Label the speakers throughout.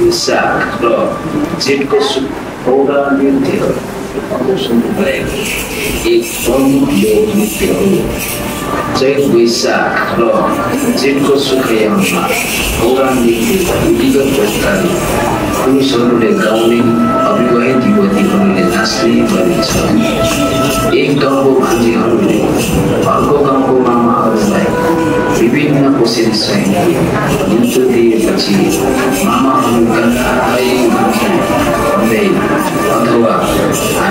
Speaker 1: विशाख र जेठको सु पौराणिकहरू भएको एक प्रमुख लोक नृत्य हो चैत वैशाख र जेठको सुखयाममा पौराणिक विगत बस्ताले पुरुषहरूले गाउने अविवाहित युवतीहरूले नाच्ने गरिन्छ एक गाउँको मान्छेहरूले अर्को गाउँको मामाहरूलाई विभिन्न कोसेली सहित युद्ध दिएपछि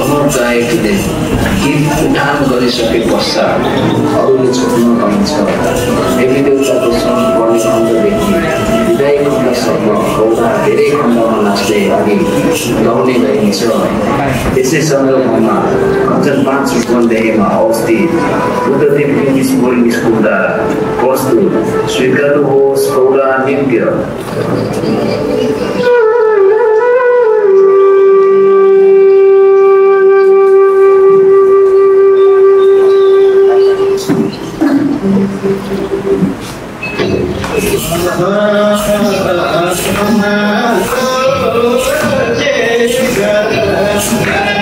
Speaker 1: प्रमुख गायकले गीत उठान गरिसके पश्चात अरूले छोड्न पाइन्छ गर्ने खण्डदेखि कौरा धेरै खण्डमा नाच्दै अघि गाउने गरिन्छ त्यसै सन्दर्भमा कञ्चन पाँच रूपन्देहीमा अवस्थित बुद्धदेव इङ्ग्लिस बोर्डिङ स्कुलद्वारा प्रस्तुत स्वीकार्नुहोस् कौरा नृत्य
Speaker 2: Yeah.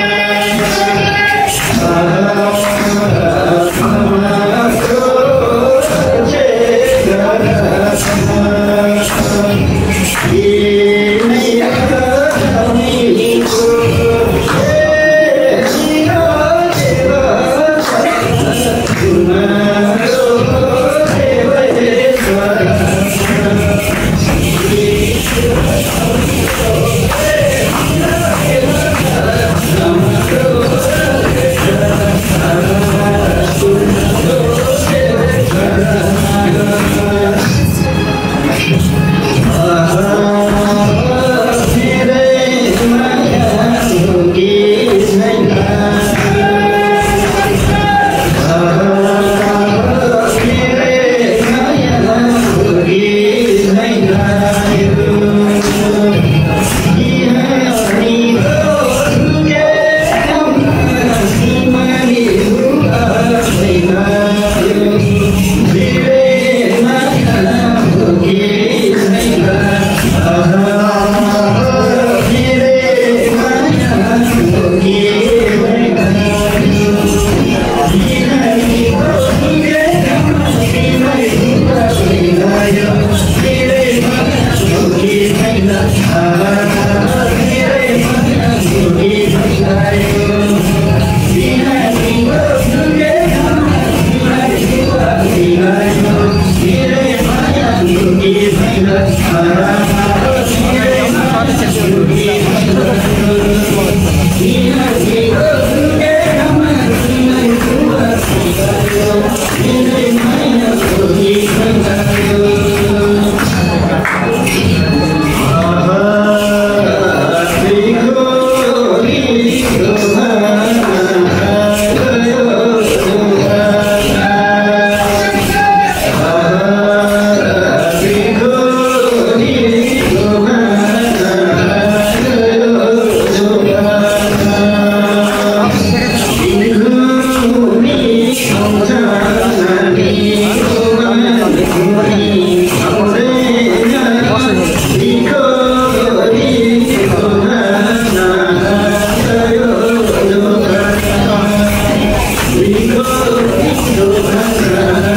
Speaker 2: You. Hallelujah.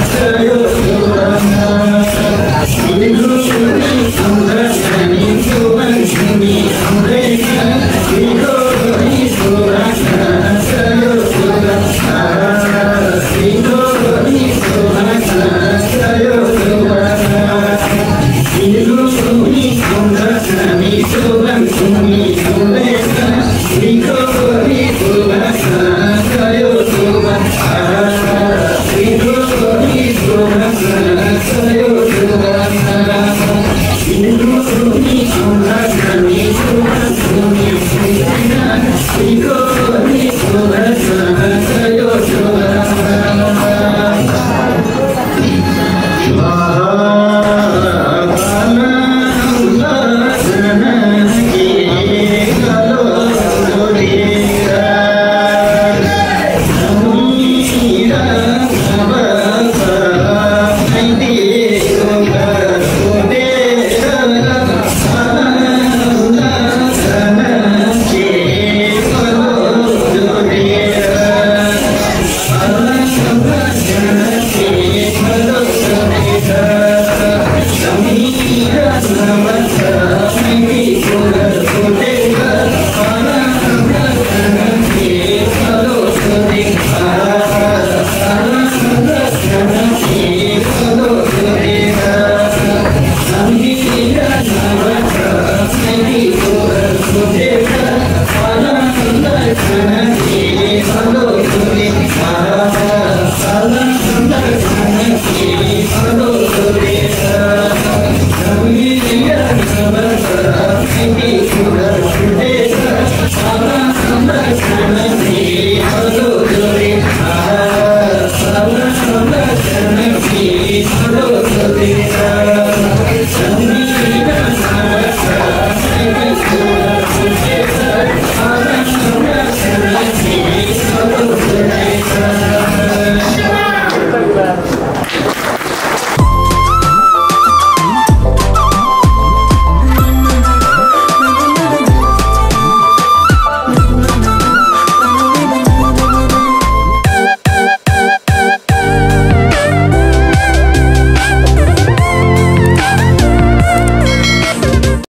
Speaker 2: 一个